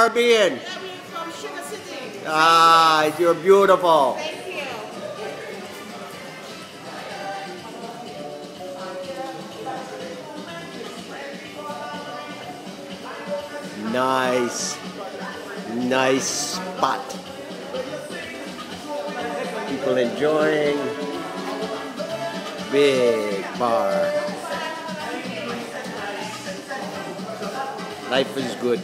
Caribbean. from Sugar City. Ah, you're beautiful. Thank you. Nice. Nice spot. People enjoying. Big bar. Life is good.